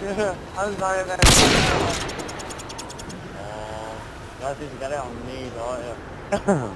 就是，他是在那里。哦，那是干的红米，多呀。